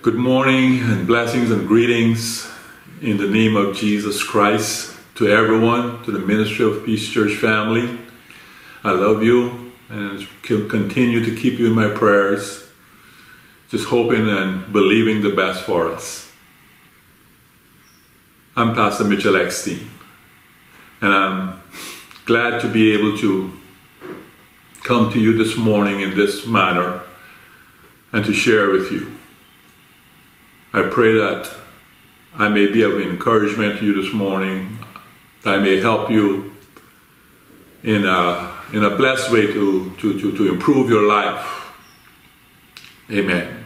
Good morning and blessings and greetings in the name of Jesus Christ to everyone, to the Ministry of Peace Church family. I love you and continue to keep you in my prayers, just hoping and believing the best for us. I'm Pastor Mitchell Eckstein, and I'm glad to be able to come to you this morning in this manner and to share with you. I pray that I may be of encouragement to you this morning, I may help you in a, in a blessed way to, to, to, to improve your life. Amen.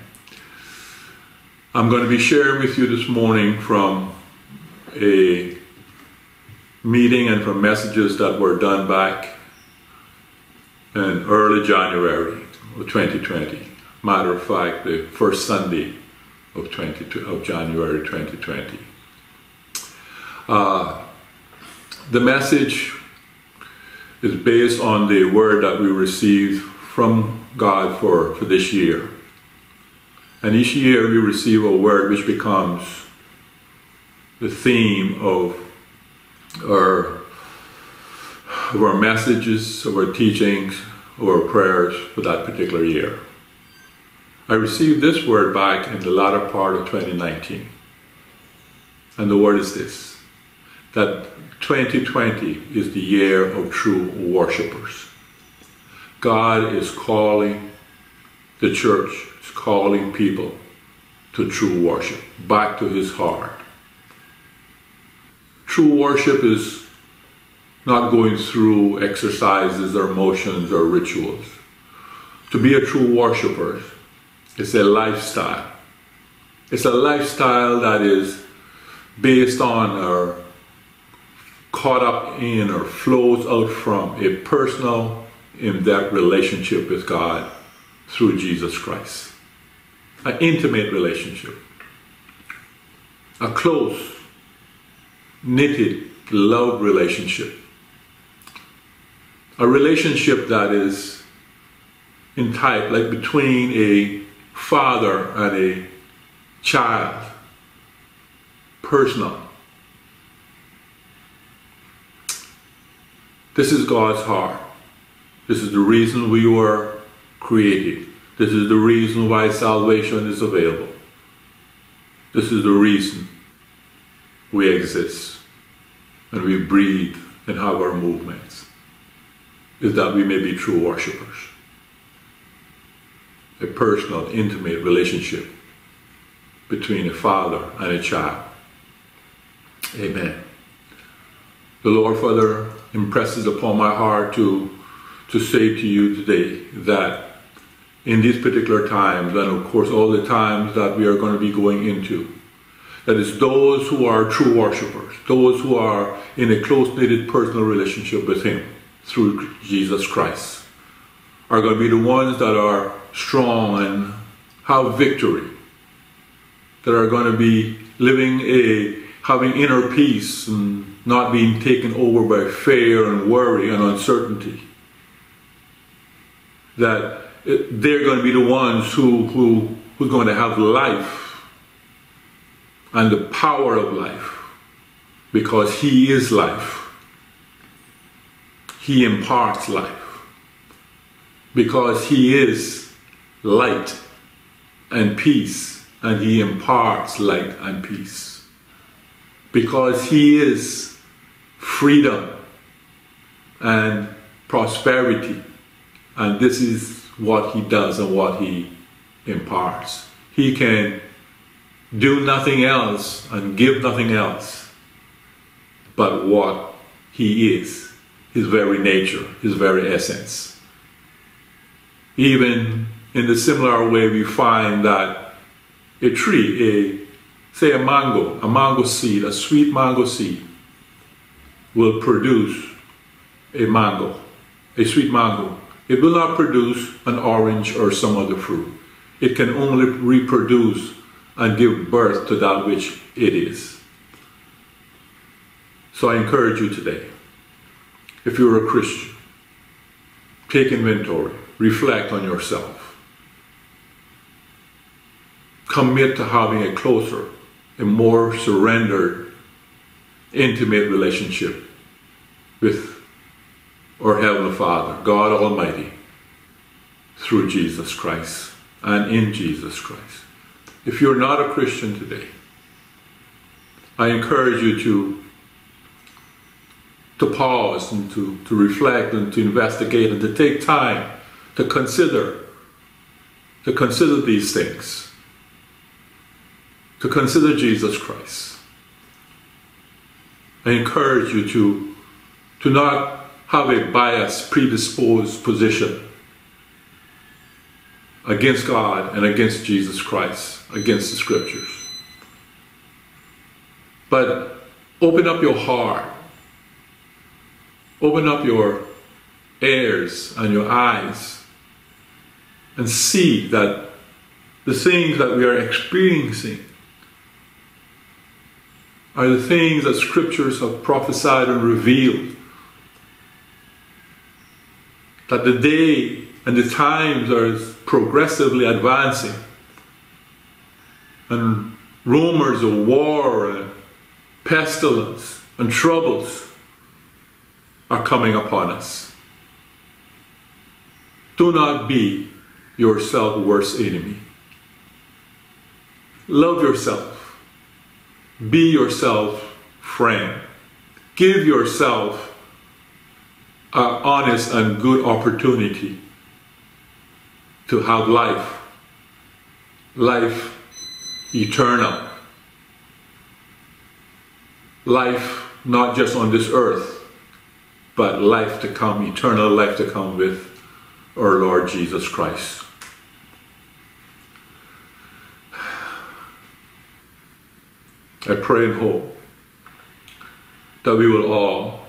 I'm going to be sharing with you this morning from a meeting and from messages that were done back in early January of 2020. Matter of fact, the first Sunday of, 20, of January 2020. Uh, the message is based on the word that we received from God for, for this year. And each year we receive a word which becomes the theme of our, of our messages, of our teachings, of our prayers for that particular year. I received this word back in the latter part of 2019. And the word is this that 2020 is the year of true worshippers. God is calling the church, is calling people to true worship, back to his heart. True worship is not going through exercises or motions or rituals. To be a true worshiper it's a lifestyle. It's a lifestyle that is based on or caught up in or flows out from a personal, in-depth relationship with God through Jesus Christ. An intimate relationship. A close, knitted, love relationship. A relationship that is in type, like between a father and a child. Personal. This is God's heart. This is the reason we were created. This is the reason why salvation is available. This is the reason we exist and we breathe and have our movements, is that we may be true worshippers a personal, intimate relationship between a father and a child. Amen. The Lord further impresses upon my heart to, to say to you today that in these particular times, and of course all the times that we are going to be going into, that is those who are true worshippers, those who are in a close-knitted personal relationship with Him through Jesus Christ, are going to be the ones that are strong and have victory, that are going to be living a having inner peace and not being taken over by fear and worry and uncertainty. That they're going to be the ones who, who who's going to have life and the power of life because he is life. He imparts life because he is light and peace, and he imparts light and peace. Because he is freedom and prosperity, and this is what he does and what he imparts. He can do nothing else and give nothing else but what he is, his very nature, his very essence. Even in the similar way, we find that a tree, a say a mango, a mango seed, a sweet mango seed, will produce a mango, a sweet mango. It will not produce an orange or some other fruit. It can only reproduce and give birth to that which it is. So I encourage you today, if you're a Christian, take inventory, reflect on yourself commit to having a closer, a more surrendered, intimate relationship with our Heavenly Father, God Almighty, through Jesus Christ and in Jesus Christ. If you're not a Christian today, I encourage you to to pause and to, to reflect and to investigate and to take time to consider to consider these things to consider Jesus Christ. I encourage you to to not have a biased predisposed position against God and against Jesus Christ against the scriptures. But open up your heart. Open up your ears and your eyes and see that the things that we are experiencing are the things that scriptures have prophesied and revealed. That the day and the times are progressively advancing. And rumors of war and pestilence and troubles are coming upon us. Do not be yourself worst enemy. Love yourself. Be yourself friend. Give yourself an honest and good opportunity to have life. Life eternal. Life not just on this earth, but life to come, eternal life to come with our Lord Jesus Christ. I pray and hope that we will all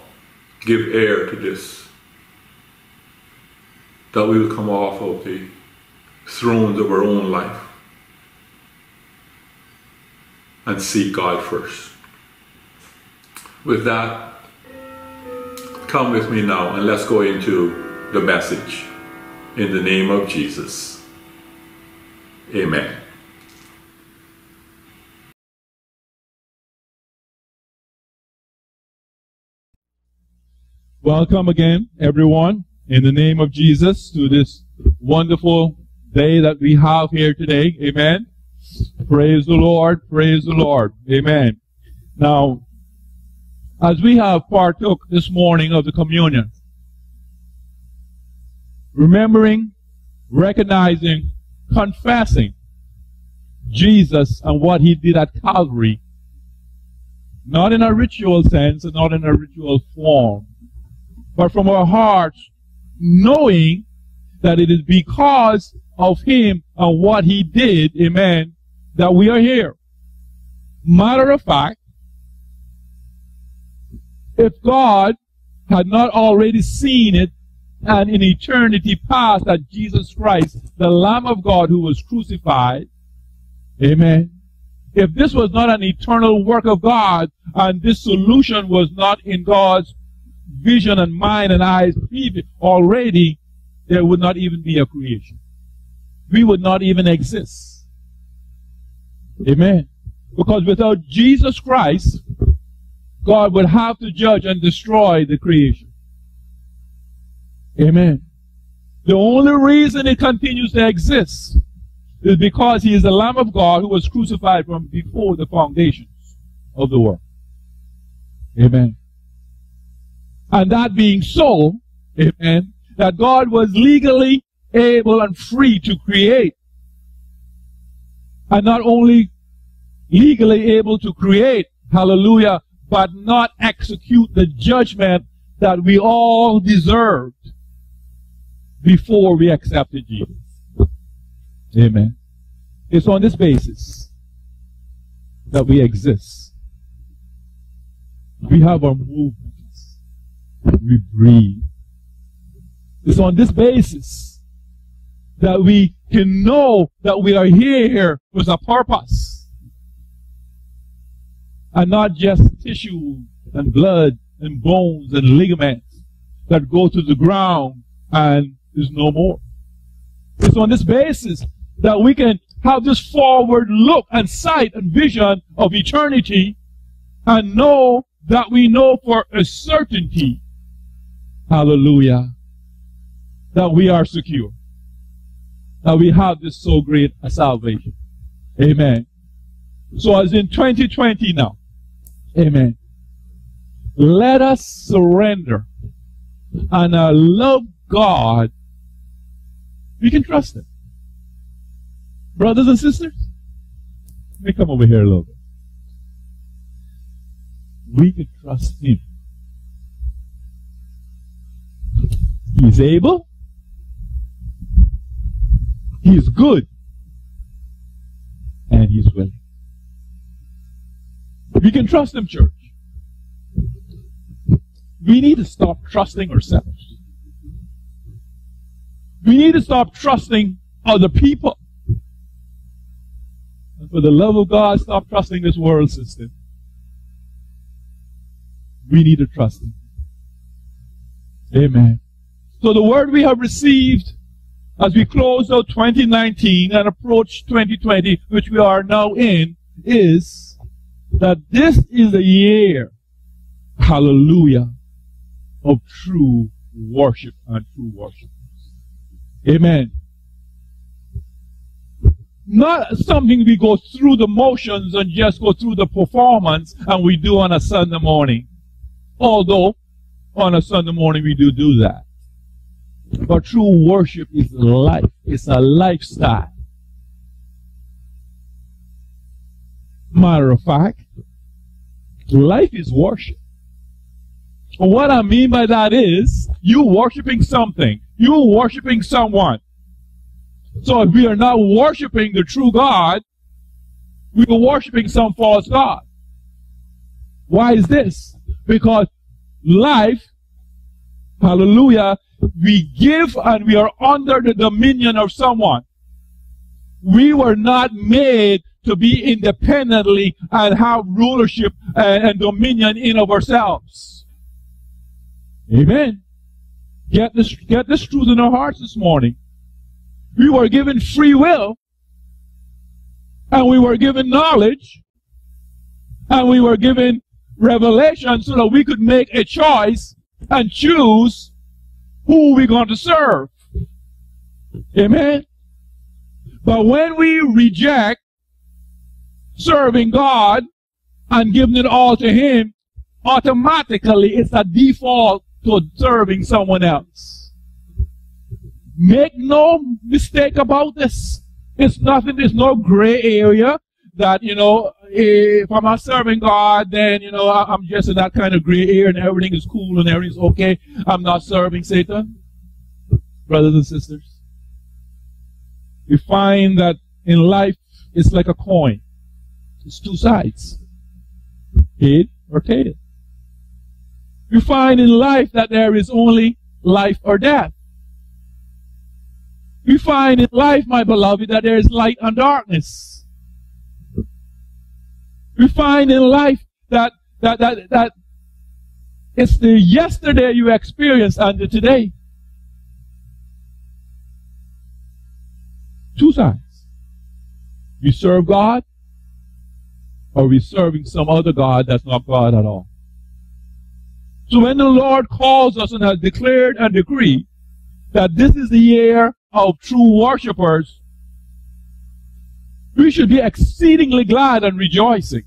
give air to this, that we will come off of the thrones of our own life and seek God first. With that, Come with me now and let's go into the message. In the name of Jesus. Amen. Welcome again, everyone, in the name of Jesus, to this wonderful day that we have here today. Amen. Praise the Lord. Praise the Lord. Amen. Now, as we have partook this morning of the communion, remembering, recognizing, confessing Jesus and what he did at Calvary, not in a ritual sense and not in a ritual form, but from our hearts, knowing that it is because of him and what he did, amen, that we are here. Matter of fact, if God had not already seen it and in eternity past that Jesus Christ, the Lamb of God who was crucified, amen. If this was not an eternal work of God and this solution was not in God's vision and mind and eyes already, there would not even be a creation. We would not even exist. Amen. Because without Jesus Christ, God would have to judge and destroy the creation. Amen. The only reason it continues to exist is because he is the Lamb of God who was crucified from before the foundations of the world. Amen. And that being so, amen, that God was legally able and free to create. And not only legally able to create, hallelujah, but not execute the judgment that we all deserved before we accepted Jesus. Amen. It's on this basis that we exist. We have our movements. We breathe. It's on this basis that we can know that we are here with a purpose and not just tissue and blood and bones and ligaments that go to the ground and is no more. It's on this basis that we can have this forward look and sight and vision of eternity and know that we know for a certainty, hallelujah, that we are secure. That we have this so great a salvation. Amen. So as in 2020 now, amen. Let us surrender and uh, love God. We can trust Him. Brothers and sisters, let me come over here a little bit. We can trust Him. He's able. He's good. And He's willing. We can trust Him, church. We need to stop trusting ourselves. We need to stop trusting other people. And for the love of God, stop trusting this world system. We need to trust Him. Amen. So the word we have received as we close out 2019 and approach 2020, which we are now in, is that this is a year, hallelujah, of true worship and true worship. Amen. Not something we go through the motions and just go through the performance and we do on a Sunday morning. Although on a Sunday morning we do do that. But true worship is life. It's a lifestyle. Matter of fact, life is worship. What I mean by that is you worshiping something. You worshiping someone. So if we are not worshiping the true God, we are worshiping some false God. Why is this? Because life, hallelujah, we give and we are under the dominion of someone. We were not made to be independently and have rulership and, and dominion in of ourselves. Amen. Get this, get this truth in our hearts this morning. We were given free will, and we were given knowledge, and we were given revelation so that we could make a choice and choose who we're going to serve. Amen. But when we reject serving God and giving it all to Him, automatically it's a default to serving someone else. Make no mistake about this. It's nothing, there's no gray area that, you know, if I'm not serving God, then, you know, I'm just in that kind of gray area and everything is cool and everything's okay. I'm not serving Satan. Brothers and sisters, we find that in life it's like a coin. It's two sides. Head or tail. We find in life that there is only life or death. We find in life, my beloved, that there is light and darkness. We find in life that that that that it's the yesterday you experienced and the today. Two sides. We serve God, or we serving some other God that's not God at all. So when the Lord calls us and has declared and decreed that this is the year of true worshippers, we should be exceedingly glad and rejoicing.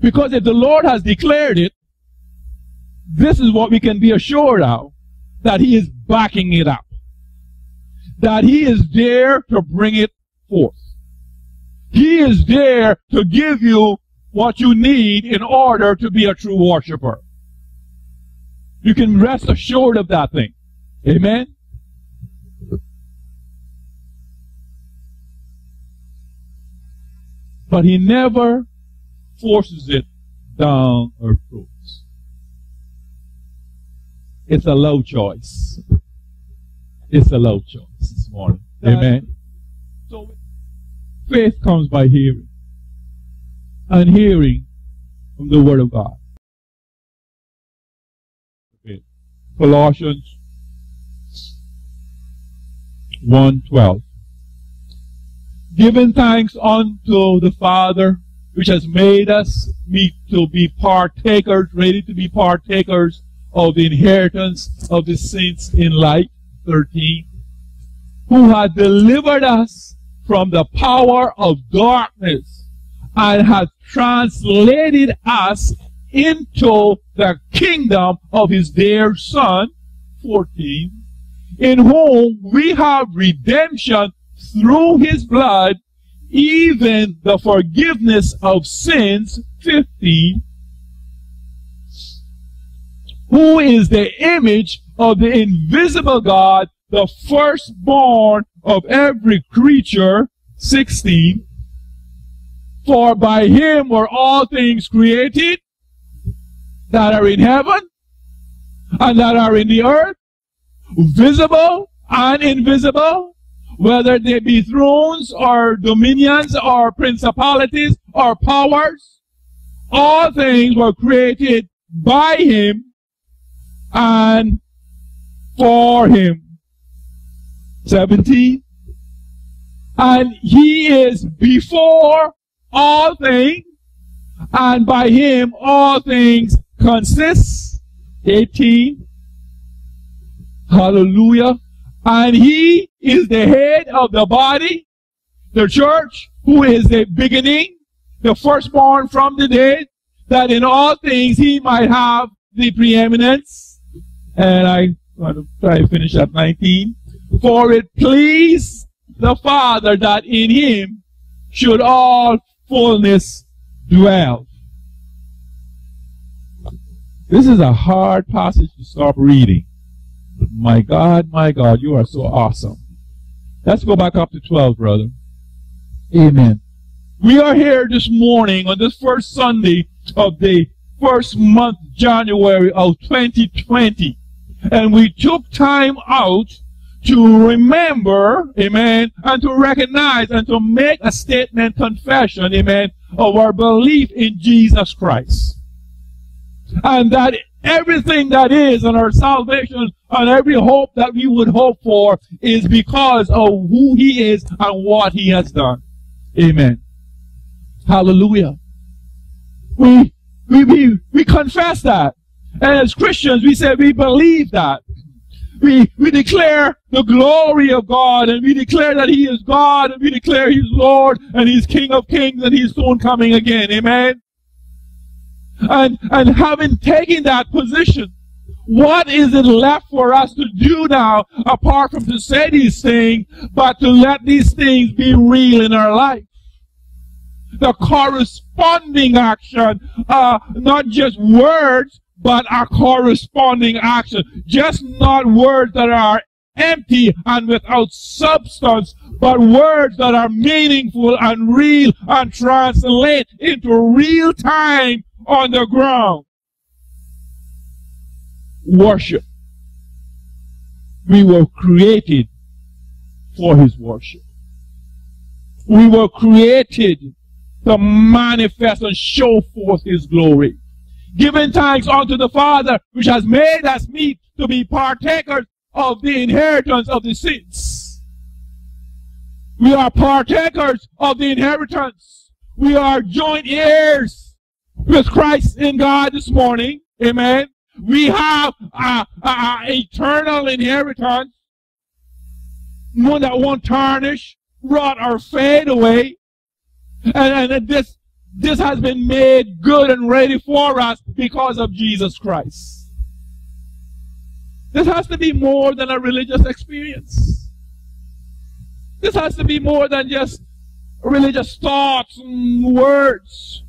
Because if the Lord has declared it, this is what we can be assured of, that He is backing it up. That He is there to bring it forth. He is there to give you what you need in order to be a true worshiper. You can rest assured of that thing. Amen? But he never forces it down our throats. It's a low choice. It's a low choice this morning. Amen. So faith comes by hearing. And hearing from the Word of God. Colossians 1.12 giving thanks unto the Father, which has made us meet to be partakers, ready to be partakers of the inheritance of the saints in light. 13. Who hath delivered us from the power of darkness and hath translated us into the kingdom of his dear Son. 14. In whom we have redemption through his blood, even the forgiveness of sins. 15. Who is the image of the invisible God, the firstborn of every creature. 16. For by him were all things created that are in heaven and that are in the earth, visible and invisible, whether they be thrones or dominions or principalities or powers. All things were created by him and for him. 17. And he is before all things, and by him all things consist. 18. Hallelujah. And he is the head of the body, the church, who is the beginning, the firstborn from the dead, that in all things he might have the preeminence. And I want to try to finish at 19. For it pleased the Father that in him should all fullness dwell. This is a hard passage to stop reading. My God, my God, you are so awesome. Let's go back up to 12, brother. Amen. We are here this morning on this first Sunday of the first month, January of 2020. And we took time out to remember, amen, and to recognize and to make a statement, confession, amen, of our belief in Jesus Christ. And that everything that is and our salvation and every hope that we would hope for is because of who he is and what he has done. Amen. Hallelujah. We, we, we, we confess that. And as Christians, we say we believe that. We, we declare the glory of God and we declare that He is God and we declare He's Lord and He's King of Kings and He's soon coming again. Amen. And, and having taken that position, what is it left for us to do now apart from to say these things, but to let these things be real in our life? The corresponding action, uh, not just words, but a corresponding action. Just not words that are empty and without substance, but words that are meaningful and real and translate into real time on the ground. Worship. We were created for His worship. We were created to manifest and show forth His glory giving thanks unto the Father, which has made us meet to be partakers of the inheritance of the saints. We are partakers of the inheritance. We are joint heirs with Christ in God this morning. Amen. We have a, eternal inheritance. One that won't tarnish, rot, or fade away. And, and this this has been made good and ready for us because of Jesus Christ. This has to be more than a religious experience. This has to be more than just religious thoughts and words.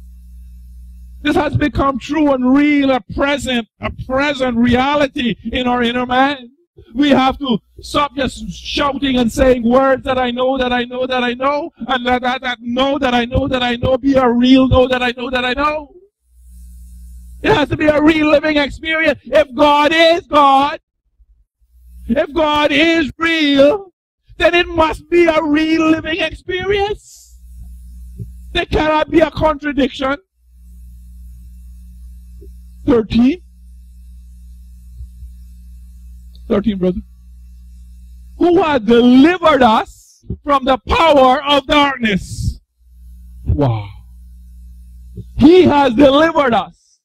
This has become true and real, a present, a present reality in our inner man. We have to stop just shouting and saying words that I know, that I know, that I know, and that, that, that know that I know, that I know, be a real know that I know, that I know. It has to be a real living experience. If God is God, if God is real, then it must be a real living experience. There cannot be a contradiction. 13. 13, brother. Who has delivered us from the power of darkness. Wow. He has delivered us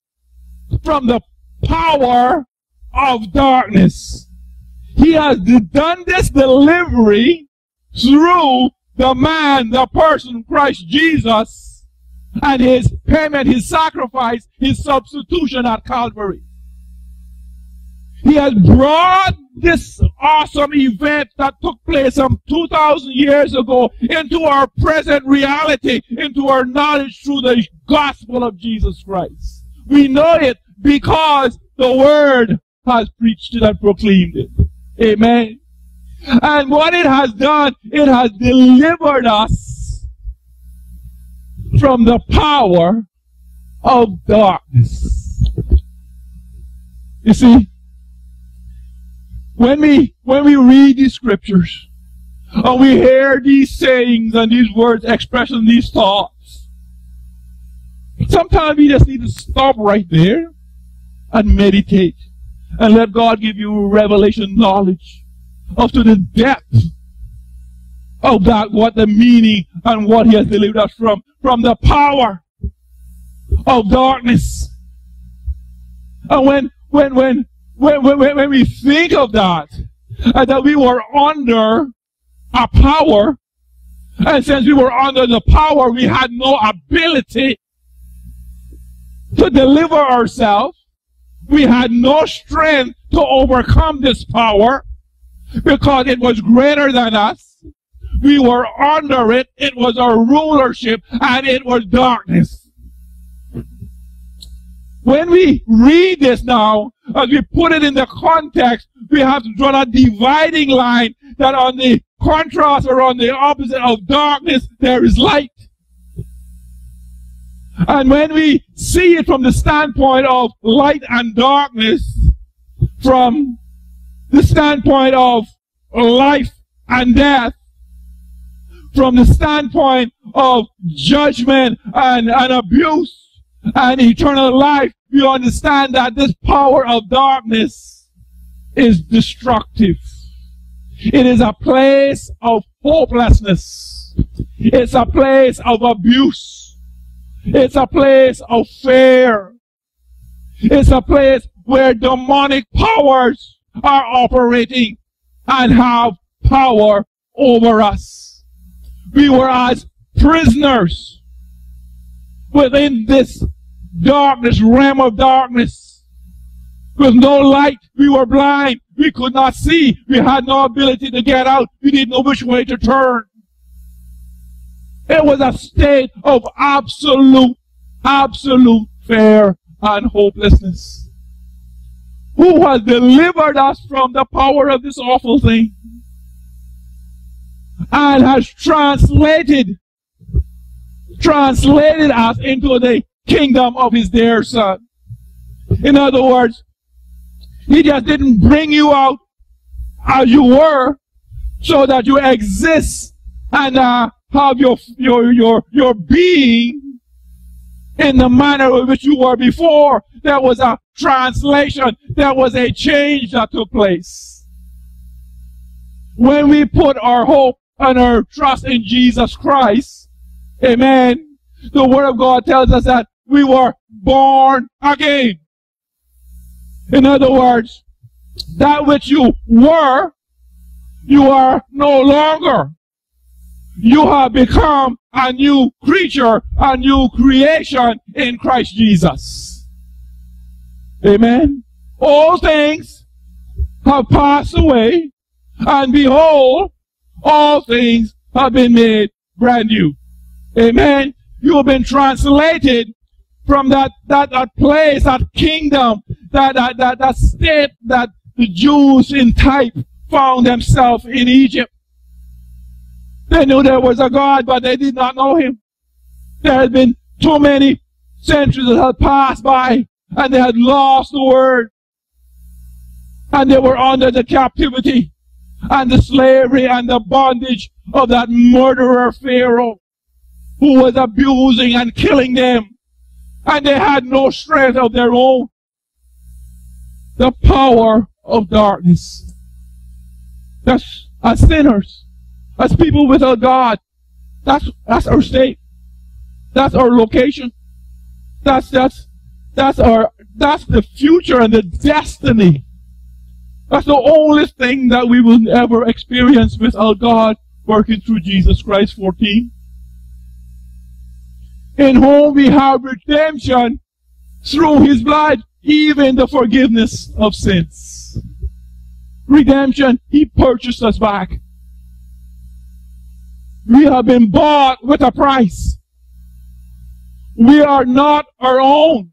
from the power of darkness. He has done this delivery through the man, the person, Christ Jesus, and his payment, his sacrifice, his substitution at Calvary. He has brought this awesome event that took place some 2,000 years ago into our present reality, into our knowledge through the gospel of Jesus Christ. We know it because the word has preached it and proclaimed it. Amen. And what it has done, it has delivered us from the power of darkness. You see, when we, when we read these scriptures, and we hear these sayings and these words expressing these thoughts, sometimes we just need to stop right there and meditate and let God give you revelation knowledge of to the depth of that, what the meaning and what he has delivered us from, from the power of darkness. And when, when, when, when, when, when we think of that, uh, that we were under a power, and since we were under the power, we had no ability to deliver ourselves. We had no strength to overcome this power because it was greater than us. We were under it. It was our rulership and it was darkness. When we read this now, as we put it in the context, we have to draw a dividing line that on the contrast or on the opposite of darkness, there is light. And when we see it from the standpoint of light and darkness, from the standpoint of life and death, from the standpoint of judgment and, and abuse and eternal life, you understand that this power of darkness is destructive. It is a place of hopelessness. It's a place of abuse. It's a place of fear. It's a place where demonic powers are operating and have power over us. We were as prisoners within this darkness, realm of darkness. With no light, we were blind. We could not see. We had no ability to get out. We didn't know which way to turn. It was a state of absolute, absolute fear and hopelessness. Who has delivered us from the power of this awful thing? And has translated, translated us into the kingdom of his dear son. In other words, he just didn't bring you out as you were so that you exist and uh, have your, your, your, your being in the manner in which you were before. There was a translation. There was a change that took place. When we put our hope and our trust in Jesus Christ, amen, the Word of God tells us that we were born again. In other words, that which you were, you are no longer. You have become a new creature, a new creation in Christ Jesus. Amen. All things have passed away, and behold, all things have been made brand new. Amen. You have been translated from that, that, that place, that kingdom, that, that, that, that state that the Jews in type found themselves in Egypt. They knew there was a God, but they did not know him. There had been too many centuries that had passed by, and they had lost the word. And they were under the captivity and the slavery and the bondage of that murderer Pharaoh who was abusing and killing them and they had no strength of their own. The power of darkness. That's as sinners, as people without God. That's that's our state. That's our location. That's that's that's our that's the future and the destiny. That's the only thing that we will ever experience without God working through Jesus Christ 14. In whom we have redemption through his blood, even the forgiveness of sins. Redemption, he purchased us back. We have been bought with a price. We are not our own.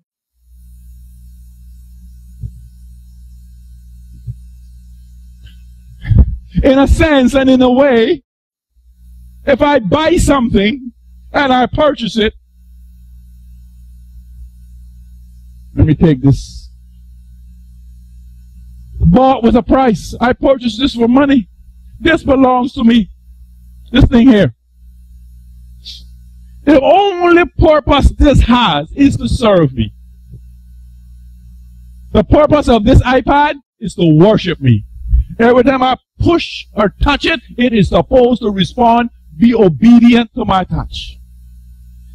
In a sense and in a way, if I buy something and I purchase it, let me take this. Bought with a price. I purchased this for money. This belongs to me. This thing here. The only purpose this has is to serve me. The purpose of this iPad is to worship me. Every time I push or touch it, it is supposed to respond, be obedient to my touch.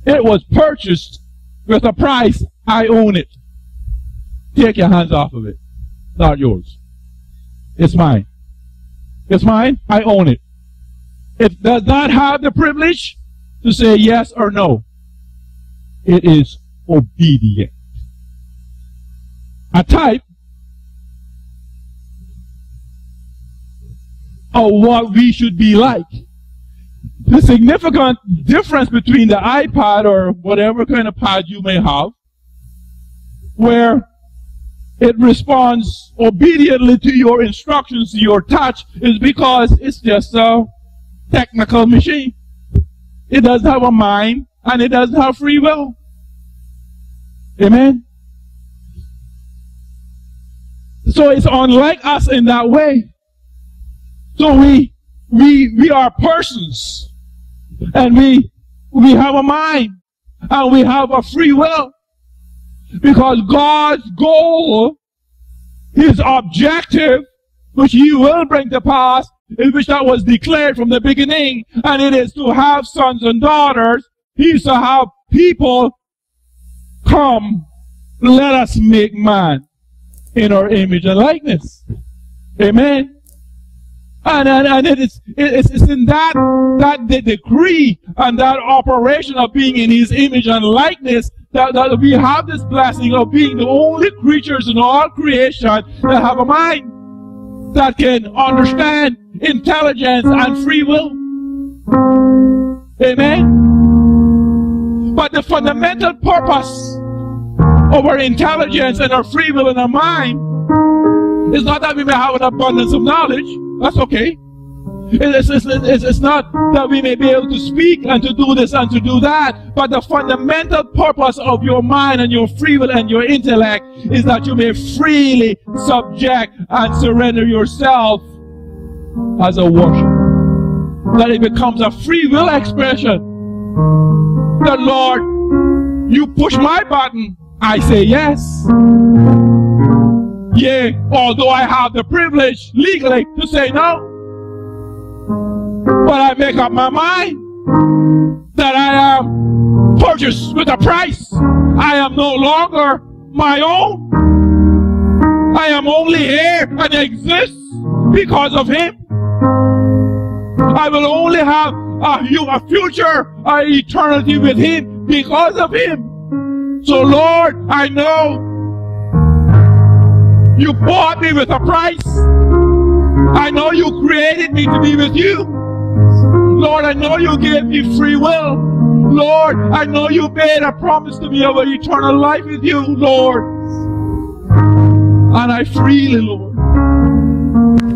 It was purchased with a price. I own it. Take your hands off of it. Not yours. It's mine. It's mine. I own it. It does not have the privilege to say yes or no. It is obedient. A type of what we should be like. The significant difference between the iPod or whatever kind of pod you may have, where it responds obediently to your instructions, to your touch, is because it's just a technical machine. It doesn't have a mind and it doesn't have free will. Amen. So it's unlike us in that way. So we we we are persons and we we have a mind and we have a free will. Because God's goal, his objective, which he will bring to pass, in which that was declared from the beginning, and it is to have sons and daughters. He's to have people come, let us make man in our image and likeness. Amen. And, and, and it is, it's, it's in that, that the decree and that operation of being in his image and likeness that, that we have this blessing of being the only creatures in all creation that have a mind that can understand intelligence and free will. Amen. But the fundamental purpose of our intelligence and our free will and our mind is not that we may have an abundance of knowledge. That's okay. It's, it's, it's, it's, not that we may be able to speak and to do this and to do that, but the fundamental purpose of your mind and your free will and your intellect is that you may freely subject and surrender yourself as a worship. That it becomes a free will expression. That Lord, you push my button, I say yes. Yeah, although I have the privilege legally to say no. But I make up my mind that I am purchased with a price. I am no longer my own. I am only here and exist because of Him. I will only have a, a future, a eternity with Him because of Him. So Lord, I know you bought me with a price. I know you created me to be with you. Lord, I know you gave me free will. Lord, I know you made a promise to me of an eternal life with you, Lord. And I freely, Lord,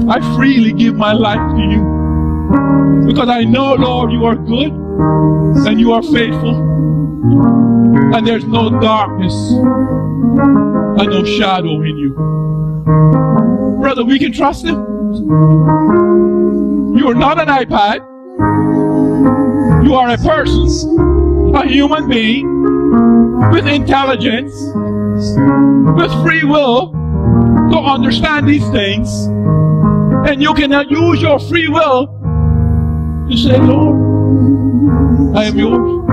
I freely give my life to you. Because I know, Lord, you are good and you are faithful. And there's no darkness and no shadow in you. Brother, we can trust him. You are not an iPad. You are a person, a human being, with intelligence, with free will to understand these things. And you cannot use your free will to say, Lord, I am yours.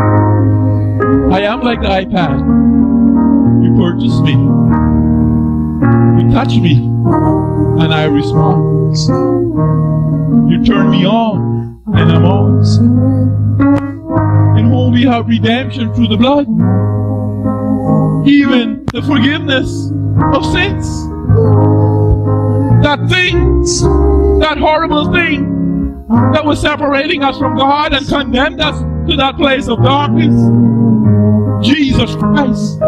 I am like the iPad. You purchase me. You touch me, and I respond. You turn me on, and I'm on. In whom we have redemption through the blood, even the forgiveness of sins. That thing, that horrible thing that was separating us from God and condemned us to that place of darkness. Jesus Christ,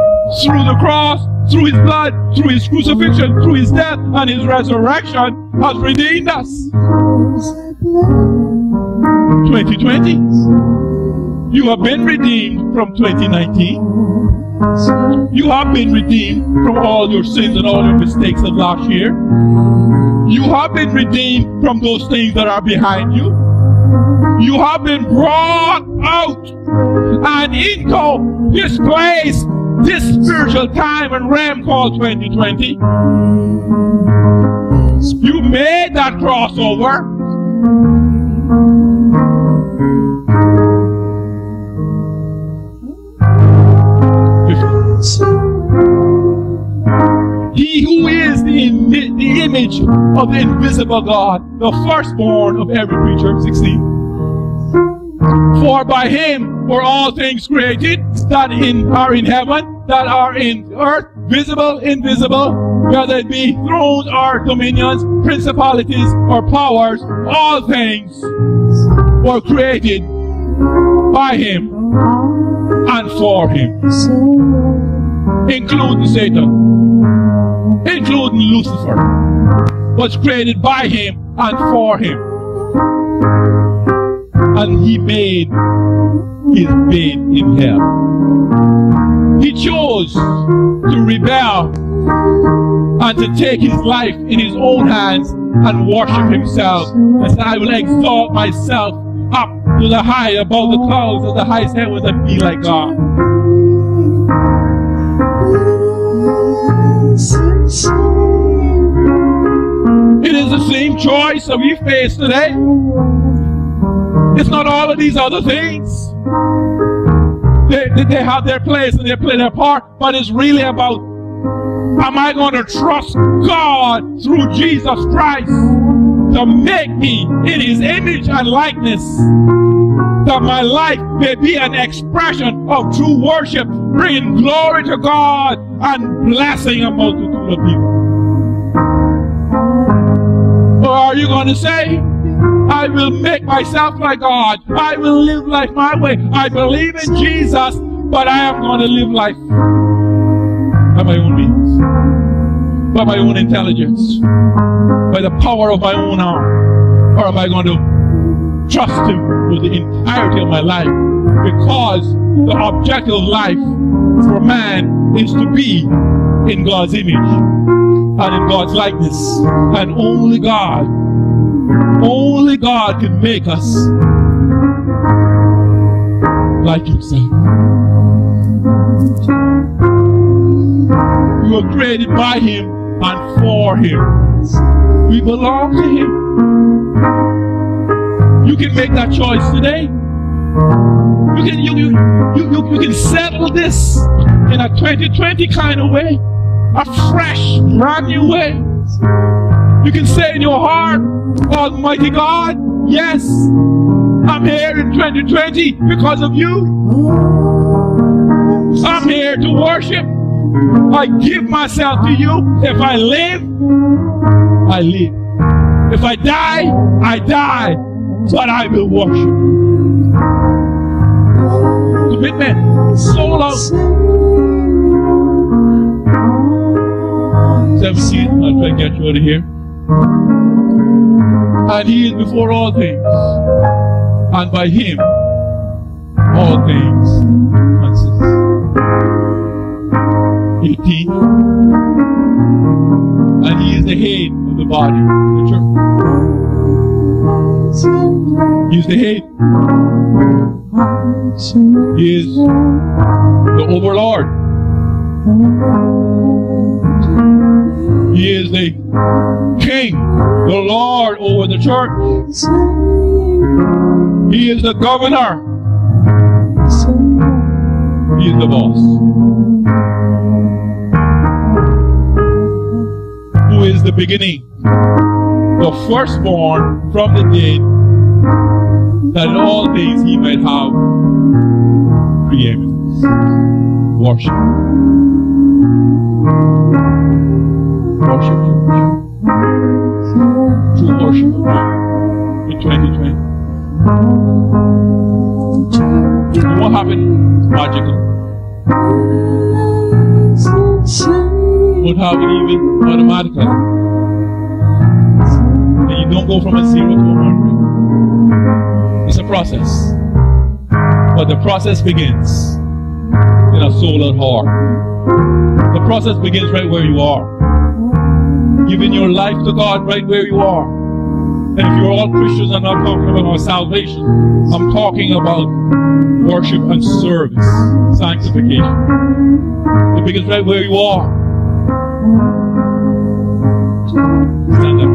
through the cross, through his blood, through his crucifixion, through his death and his resurrection, has redeemed us. 2020. You have been redeemed from 2019. You have been redeemed from all your sins and all your mistakes of last year. You have been redeemed from those things that are behind you. You have been brought out and into this place, this spiritual time and realm called 2020. You made that crossover. He who is the, the image of the invisible God, the firstborn of every creature. 16. For by him were all things created that in, are in heaven, that are in earth, visible, invisible, whether it be thrones or dominions, principalities or powers, all things were created by him and for him, including Satan, including Lucifer, was created by him and for him. And he made his bed in hell. He chose to rebel and to take his life in his own hands and worship himself. And said, I will exalt myself up to the high above the clouds of the highest heavens and be like God. It is the same choice that we face today. It's not all of these other things. They, they, have their place and they play their part, but it's really about am I going to trust God through Jesus Christ to make me in his image and likeness? That my life may be an expression of true worship, bringing glory to God and blessing a multitude of people. Or are you going to say, I will make myself like God. I will live life my way. I believe in Jesus, but I am going to live life by my own means, by my own intelligence, by the power of my own arm. Or am I going to trust Him with the entirety of my life? Because the objective of life for man is to be in God's image and in God's likeness. And only God only God can make us like Himself. We were created by Him and for Him. We belong to Him. You can make that choice today. You can you, you, you, you, you can settle this in a 2020 kind of way, a fresh, brand new way. You can say in your heart, Almighty God, yes, I'm here in 2020 because of you. I'm here to worship. I give myself to you. If I live, I live. If I die, I die. But I will worship. Commitment. So long. 17. I'll try to get you out of here. And he is before all things. And by him, all things consist. 18. And he is the head of the body, the church. He is the head. He is the overlord. He is the king, the Lord over the church. He is the governor. He is the boss. Who is the beginning? The firstborn from the dead, that in all days he might have preeminence. Worship. Worship. True worship in 2020. And what happened magical? What happened even automatically? And you don't go from a zero to a hundred. It's a process. But the process begins in a soul and heart. The process begins right where you are. Giving your life to God right where you are. And if you're all Christians, I'm not talking about our salvation. I'm talking about worship and service, sanctification. Begins right where you are. Stand up.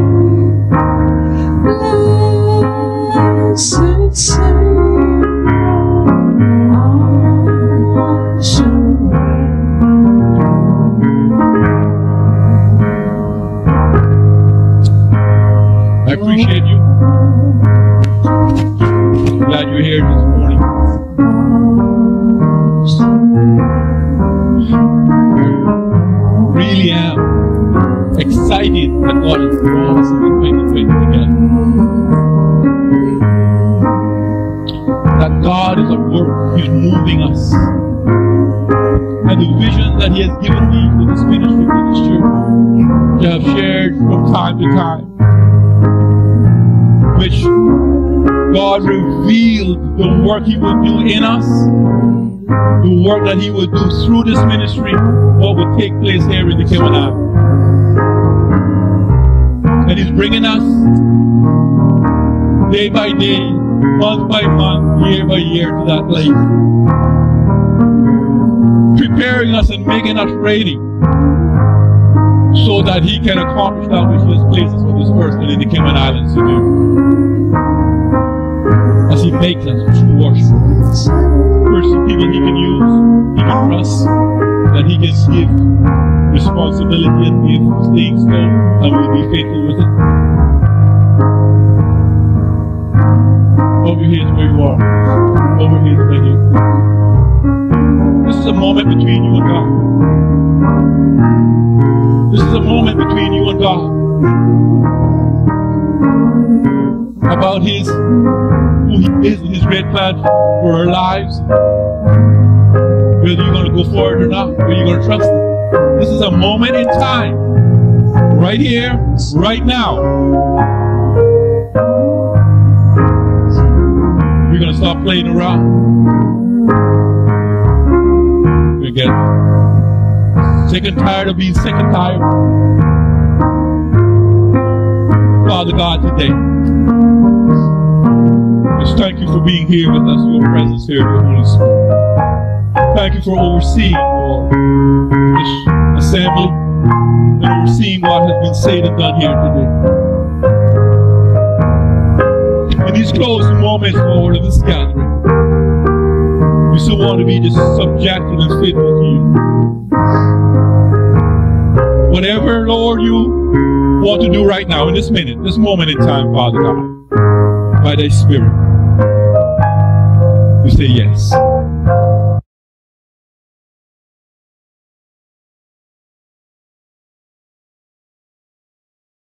Glad here this morning. Really am excited that God has brought us in 2020 together. That God is at work. He's moving us. And the vision that He has given me for this ministry, for this church, to have shared from time to time which God revealed the work He would do in us, the work that He would do through this ministry, what would take place here in the Kewanah. And He's bringing us day by day, month by month, year by year to that place. Preparing us and making us ready so that he can accomplish that which he has placed us on this earth and in the Cayman Islands to do. He makes us true worshipers. Person people he can use, he can trust, that he can give responsibility and give things done, and will be faithful with it. Over here is where you are. Over here is right here. This is a moment between you and God. This is a moment between you and God. About His His great plan for our lives. Whether you're going to go forward or not, whether you're going to trust Him. This is a moment in time. Right here, right now. We're going to stop playing around. We're get sick and tired of being sick and tired. Father God, today, thank you for being here with us, your presence here, your Holy Spirit. Thank you for overseeing Lord, this assembly and overseeing what has been said and done here today. In these closing moments, Lord, of this gathering, we still want to be just subjected and faithful to you. Whatever, Lord, you want to do right now, in this minute, this moment in time, Father God, by thy Spirit, we say yes.